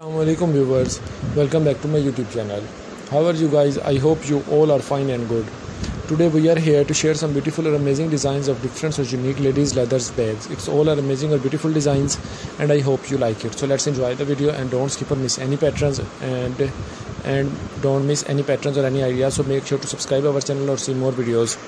Assalamualaikum viewers, welcome back to my YouTube channel. How are you guys? I hope you all are fine and good. Today we are here to share some beautiful or amazing designs of different or unique ladies leathers bags. It's all are amazing or beautiful designs and I hope you like it. So let's enjoy the video and don't skip or miss any patterns and and don't miss any patterns or any ideas. So make sure to subscribe our channel or see more videos.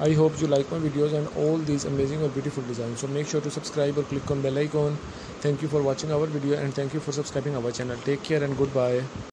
I hope you like my videos and all these amazing or beautiful designs. So make sure to subscribe or click on bell icon. Thank you for watching our video and thank you for subscribing our channel. Take care and goodbye.